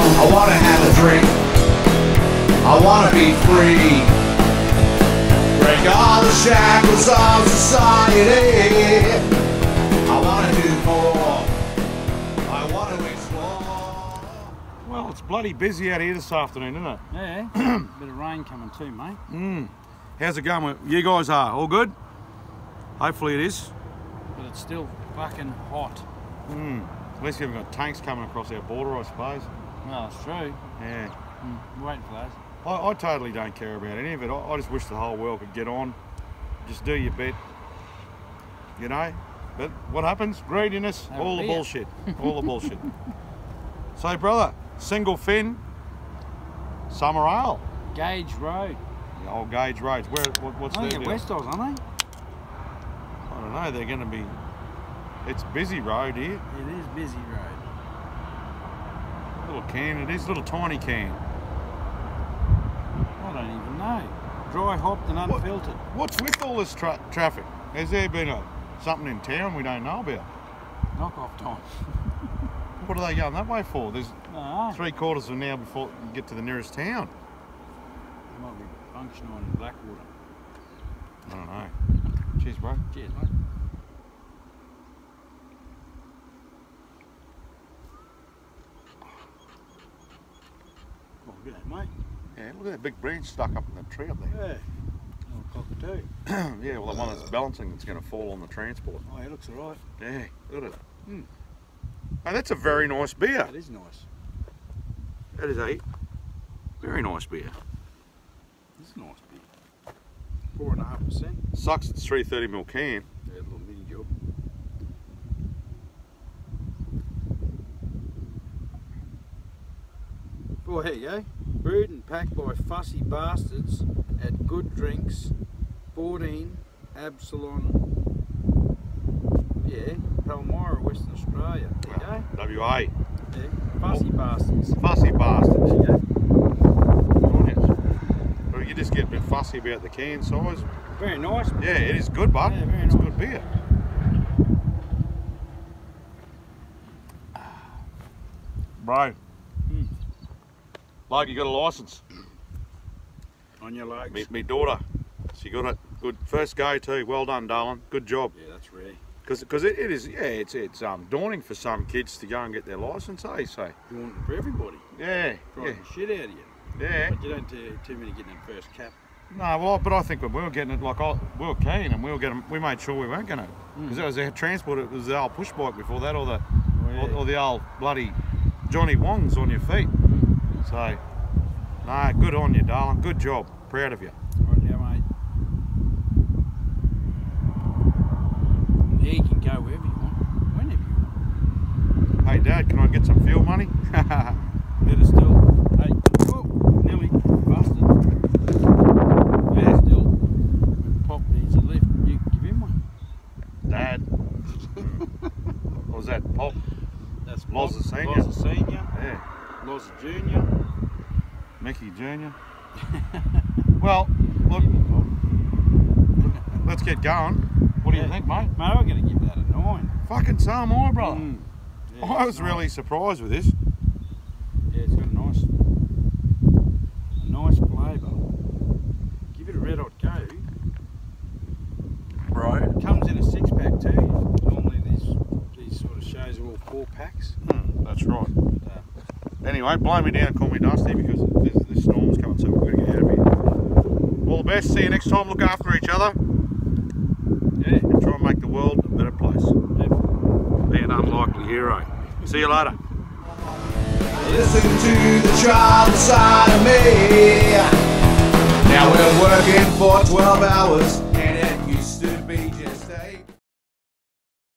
I wanna have a drink. I wanna be free. Break all the shackles of society. I wanna do more. I wanna explore. Well, it's bloody busy out here this afternoon, isn't it? Yeah, bit of rain coming too, mate. Mm. How's it going? You guys are all good? Hopefully it is. But it's still fucking hot. Mm. At least we haven't got tanks coming across our border, I suppose. Well, it's true. Yeah. Mm, waiting for those. I, I totally don't care about any of it. I, I just wish the whole world could get on. Just do your bit. You know? But what happens? Greediness, Have all the beer. bullshit. All the bullshit. So, brother, single fin, summer ale. Gage Road. The old Gage Roads. Where? What, what's I their think deal? at Westos, aren't they? I don't know. They're going to be. It's busy road here. It is busy road. Little can. It is little tiny can. I don't even know. Dry hopped and What? unfiltered. What's with all this tra- traffic? Has there been a something in town we don't know about? Knock off time. What are they going that way for? There's No. three quarters of an hour before you get to the nearest town. Might be functional in Blackwater. I don't know. Cheers, bro. Cheers, mate. Oh, good, mate. Yeah, look at that big branch stuck up in the tree up there. Yeah. Little cockatoo. yeah, well, the one that's balancing that's going to fall on the transport. Oh, it looks alright. Yeah, look at it. Hmm. Oh, that's a very nice beer. That is nice. That is a very nice beer. This is a nice beer. Four and a half percent. Sucks it's 330 ml can. Yeah, little mini job. Oh, here you go. Brewed and packed by fussy bastards at Good Drinks, 14 Absolon, yeah, Palmyra, Western Australia. There you go. WA. Yeah, fussy oh. bastards. Fussy bastards. You. Well, you just get a bit fussy about the can size. Very nice. Yeah, it is good, bud. Yeah, very it's nice. good beer. Ah. Bro. Hmm. Like you got a license. On your legs. Me, me daughter, she got it. Good first go too. Well done, darling. Good job. Yeah, that's rare. Because it, it is yeah it's it's um daunting for some kids to go and get their license. Eh? So it for everybody. yeah yeah Driving the shit out of you. yeah. But you don't too, too many getting them first cap. No, well, but I think when we were getting it, like I, we were keen and we were getting, we made sure we weren't going to, because it was a transport. It was the old push bike before that, or the, Oh, or, or the old bloody Johnny Wongs on your feet. So, no, good on you, darling. Good job. Proud of you. Right now, mate. There you can go wherever you want, whenever you want. Hey, Dad, can I get some fuel money? Better still. Hey, oh, nearly busted. Better still. When Pop needs a lift, you give him one. Dad. what was that? Pop? That's Loz Pop. the senior. Loz the senior. Yeah. The junior. Mickey Jr. well, look, let's get going. What do you think, mate? Mate, I'm going to give that a nine. Fucking so am I, brother. Mm. Yeah, I was nice. really surprised with this. Yeah, it's got a nice, a nice flavour. Give it a red hot go. Bro. It comes in a six pack too. Normally these these sort of shows are all four packs. Hmm, that's right. Uh, Anyway, blow me down, call me Dusty because this, this storm's coming, so we're going to get out of here. All the best. See you next time. Look after each other yeah, and try and make the world a better place. definitely. Be an unlikely hero. See you later. Listen to the child inside of me. Now we're working for 12 hours